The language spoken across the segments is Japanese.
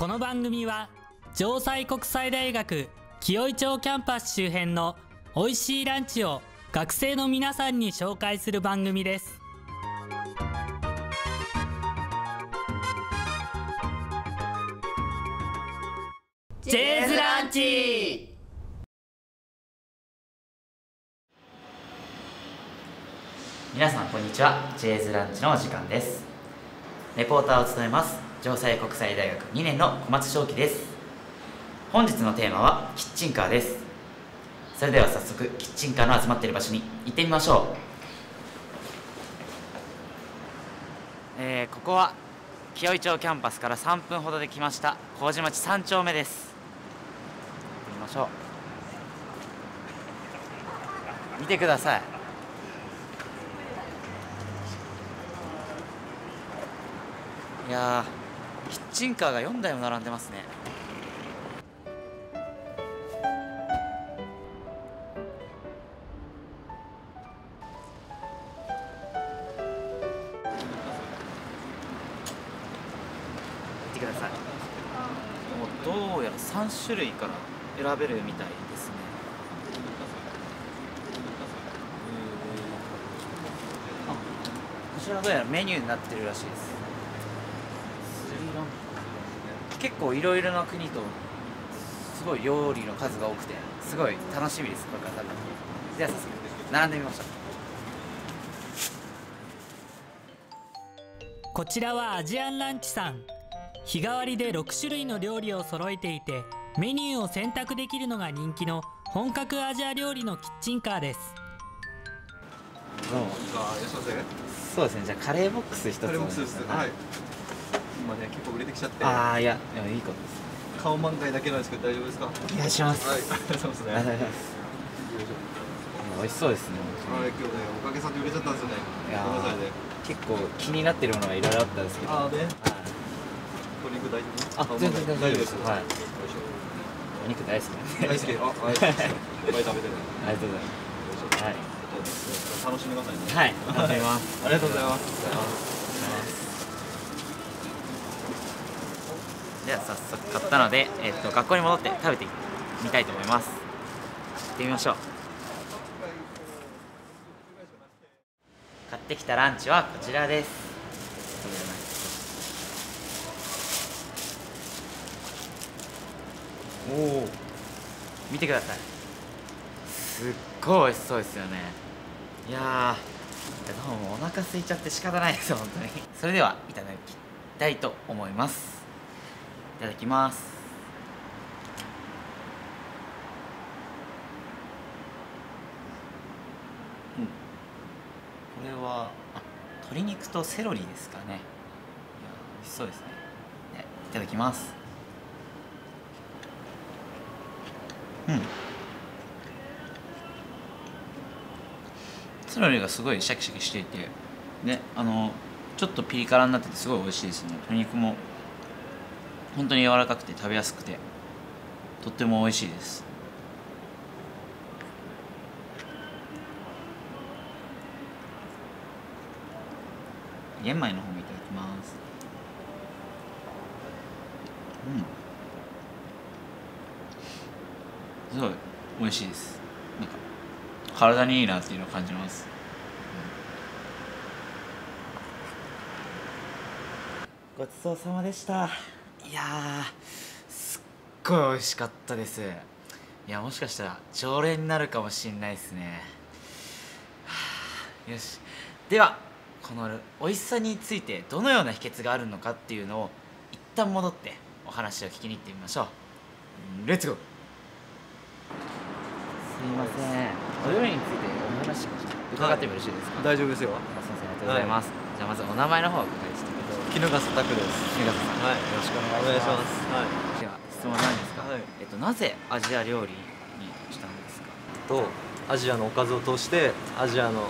この番組は城西国際大学紀尾井町キャンパス周辺の美味しいランチを学生の皆さんに紹介する番組です。ジェーズランチ。皆さんこんにちは。j ーズランチのお時間です。レポーターを務めます城西国際大学2年の小松正樹です。本日のテーマはキッチンカーです。それでは早速キッチンカーの集まっている場所に行ってみましょう。えー、ここは清井町キャンパスから3分ほどで来ました麹町3丁目です。行ってみましょう。見てください。いやキッチンカーが4台も並んでますね。見てください。もうどうやら3種類から選べるみたいですね。あこちらどうやらメニューになってるらしいですスリランカ結構いろいろな国とすごい料理の数が多くてすごい楽しみですこれから食べるの。では早速並んでみましょう。こちらはアジアンランチさん。日替わりで6種類の料理を揃えていてメニューを選択できるのが人気の本格アジア料理のキッチンカーです。そうですね。じゃあカレーボックス一つカレーボックスですははいい今ね結構売れてきちゃって。ああいや。でもいいことです。顔満開だけなんですけど大丈夫ですか？お願いします、はい。ありがとうございますね。ありがとうございます美味しそうですね本はい今日ねおかげさんで売れちゃったんですよね。いや結構気になってるものがいろいろあったんですけど。あーね。はい。鶏肉大丈夫あ全然大丈夫です。はい。はい。お肉大好き大好き。あ はいいっぱい食べてねありがとうございます。はい。楽しんでくださいね。はい。頑張ります。ありがとうございますでは早速買ったので、えっと学校に戻って食べてみたいと思います。行ってみましょう。買ってきたランチはこちらです。おお見てください。すっごい美味しそうですよね。いやーどうもお腹空いちゃって仕方ないです本当に。それではいただきたいと思います。ただきます。うん。これはあ鶏肉とセロリですかね。いや美味しそうですね。ねいただきます。うん。セロリがすごいシャキシャキしていてねあのちょっとピリ辛になっててすごい美味しいですね。鶏肉も本当に柔らかくて食べやすくてとっても美味しいです。玄米の方もいただきます。うん。すごい美味しいです。なんか体にいいなっていうのを感じます。ごちそうさまでした。いやーすっごい美味しかったです。いやもしかしたら常連になるかもしれないですね。はあよし。ではこの美味しさについてどのような秘訣があるのかっていうのを一旦戻ってお話を聞きに行ってみましょう。うんレッツゴーすみません。お料理についてお話伺ってもよろしいですか、大丈夫ですよ。先生ありがとうございます、じゃあまずお名前の方をお伺いしてください衣笠拓です。日笠さん、はい。よろしくおお願いします。すはい。では質問なんですが、はい。えっと、なぜアジア料理にしたんですか？とアジアのおかずを通してアジアの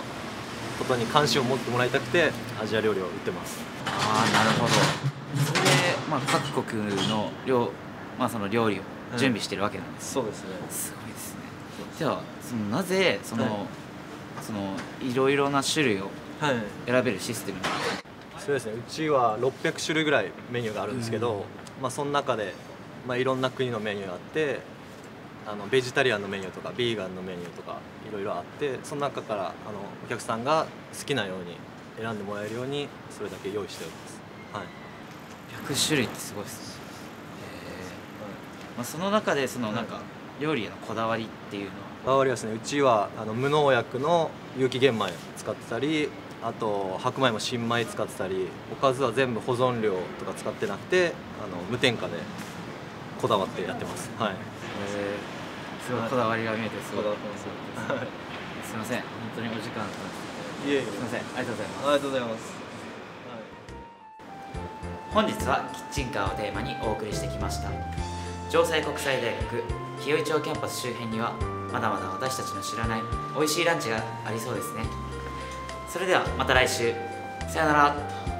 ことに関心を持ってもらいたくてアジア料理を売ってます。ああなるほど。それで、まあ、各国の料,、まあその料理を準備してるわけなんです、そうですね。すごいですね。ではそのなぜその、はい。そのいろいろな種類をはい。選べるシステムに？そうですね。うちは600種類ぐらいメニューがあるんですけど、まあ、その中で、まあ、いろんな国のメニューがあってあのベジタリアンのメニューとかビーガンのメニューとかいろいろあってその中からあのお客さんが好きなように選んでもらえるようにそれだけ用意しております、はい、100種類ってすごいですね。まあ、その中でそのなんか料理へのこだわりっていうのは？こだわりはですねうちはあの無農薬の有機玄米使ってたりあと白米も新米使ってたりおかずは全部保存料とか使ってなくてあの無添加でこだわってやってます。はい。すごいこだわりが見えてすごい。こだわってますよすいません。本当にお時間いえいえ。すいません。ありがとうございます。ありがとうございます。本日はキッチンカーをテーマにお送りしてきました。城西国際大学日与町キャンパス周辺にはまだまだ私たちの知らない美味しいランチがありそうですねそれではまた来週。さよなら。